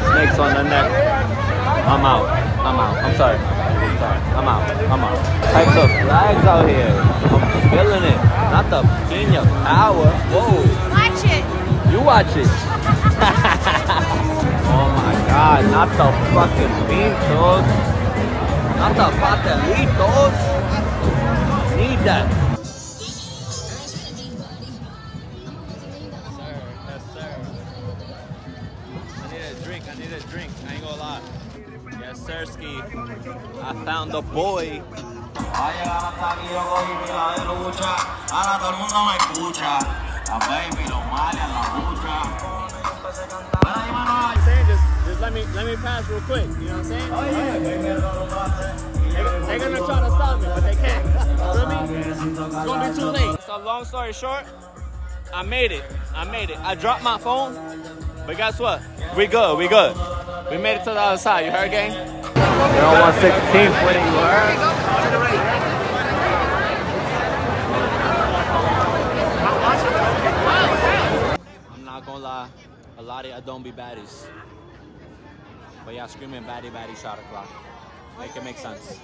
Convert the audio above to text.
got snakes on the neck. I'm out. I'm out. I'm sorry. I'm sorry. I'm out. I'm out. Types of flags out here. I'm feeling it. Not the Kenya power. Whoa. Watch it. You watch it. oh my god. Not the fucking pinchos. Not the pastelitos. Need that. Need a drink. I ain't gonna lie. Yes, sir, Ski. I found the boy. Va a hasta aquí, yo cogí pila de lucha. Ahora todo el mundo me escucha. La baby, los males, la lucha. Ven ahí, mano. I'm saying just, just let me let me pass real quick. You know what I'm saying? Oh, Oye, baby, no lo. They- They're gonna try to stop me, but they can't. You Feel me? It's gonna be too late. So long story short, I made it. I made it. I dropped my phone, but guess what? We good. We good. We made it to the other side. You heard, gang? You're on 116th with it. You heard? I'm not gonna lie. A lot of don't be baddies. But y'all screaming baddie baddie shot o'clock. Make it make sense.